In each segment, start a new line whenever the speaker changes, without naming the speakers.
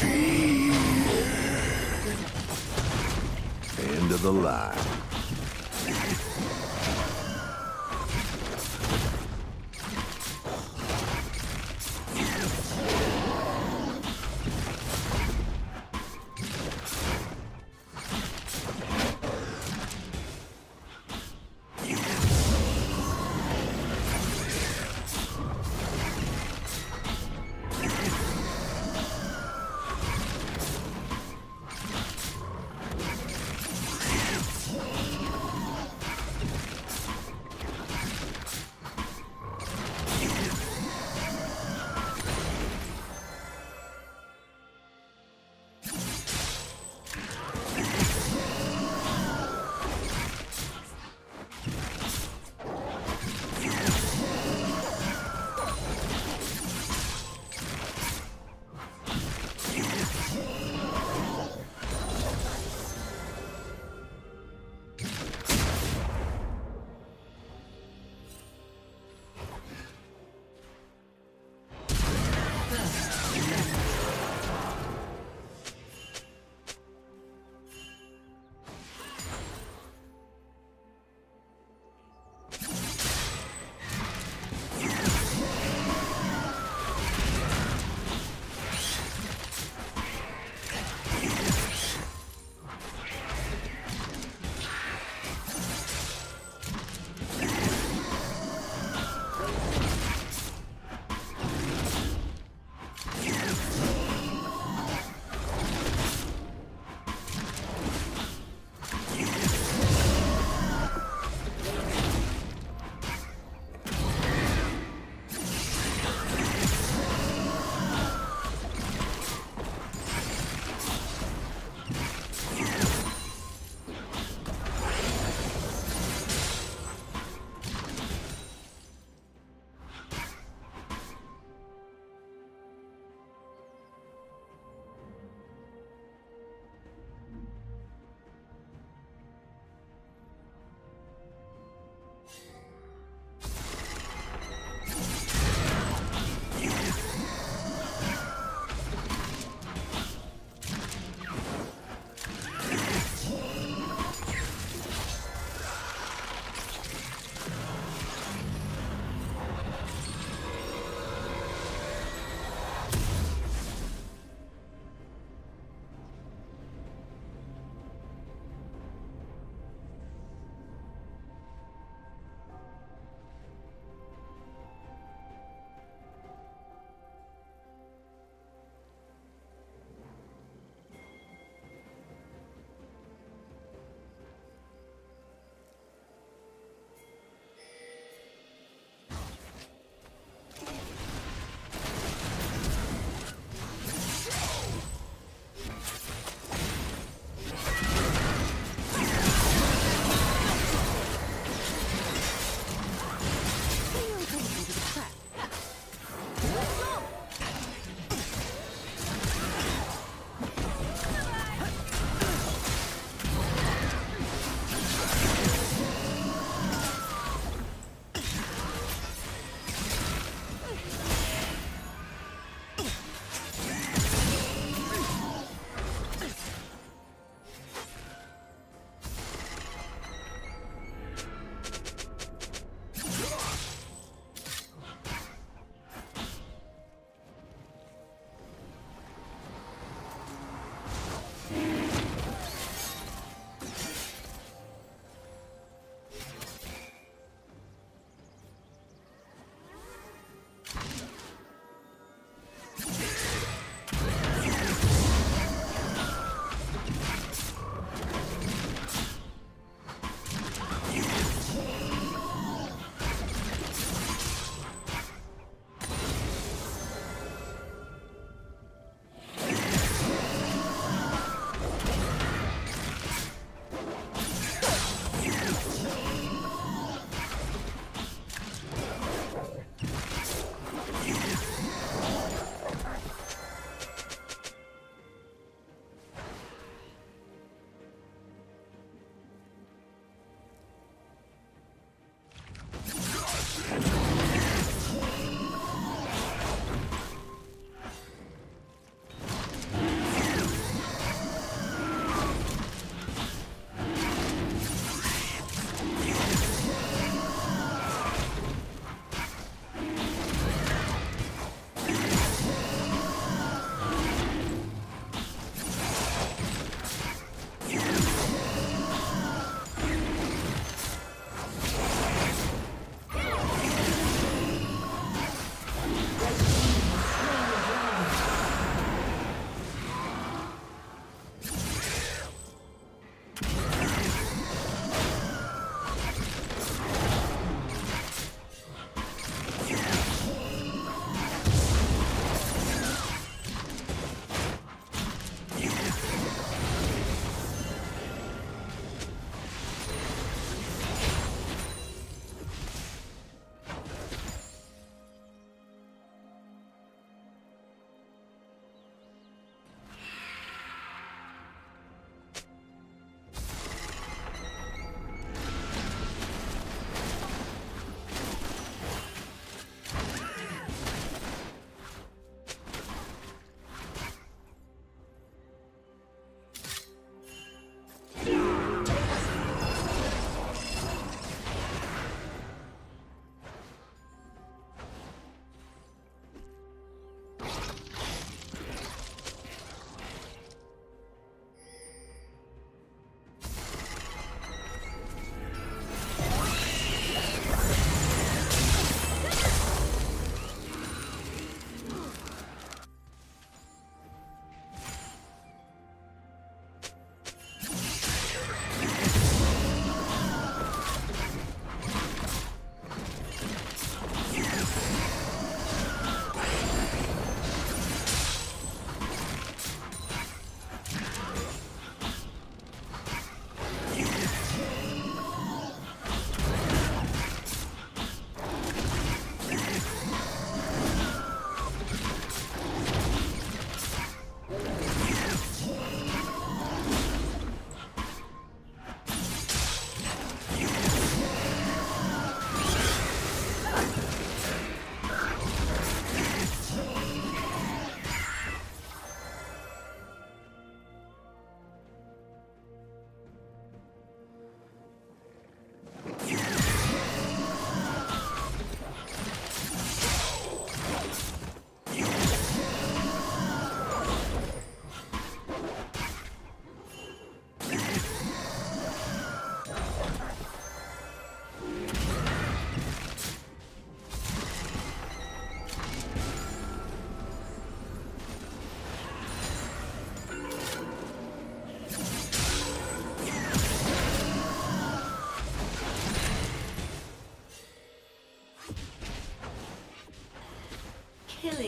End of the line.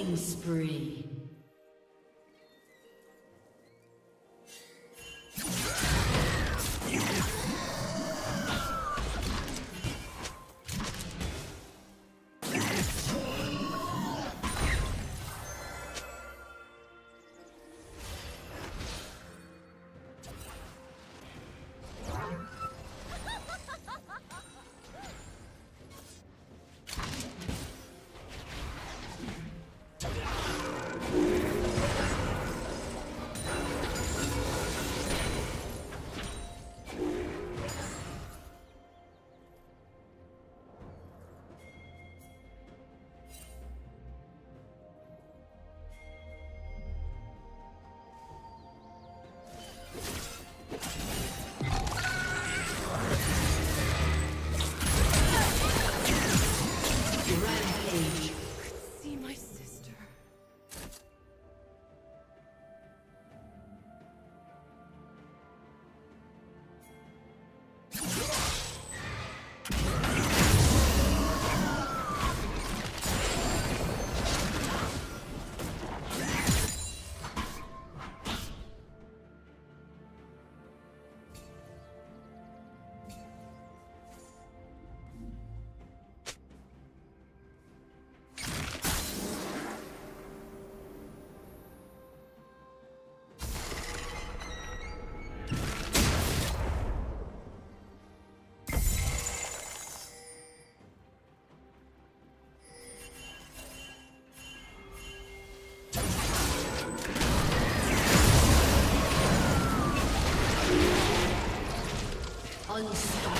Killing spree. Unstoppable.